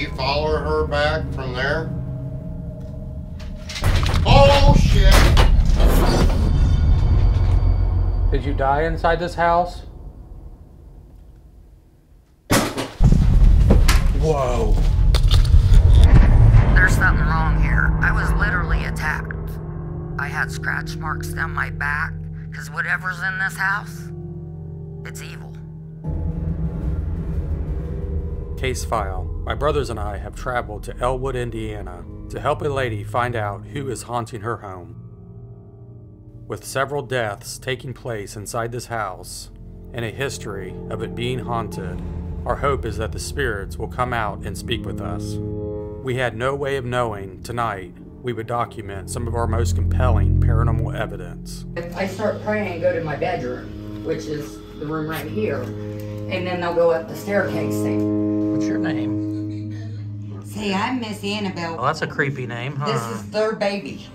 you follow her back from there? Oh shit! Did you die inside this house? Whoa. There's something wrong here. I was literally attacked. I had scratch marks down my back because whatever's in this house, it's evil. Case file. My brothers and I have traveled to Elwood, Indiana to help a lady find out who is haunting her home. With several deaths taking place inside this house and a history of it being haunted, our hope is that the spirits will come out and speak with us. We had no way of knowing tonight we would document some of our most compelling paranormal evidence. I start praying and go to my bedroom, which is the room right here, and then they'll go up the staircase thing. I'm Miss Annabelle. Well, that's a creepy name, huh? This is their baby.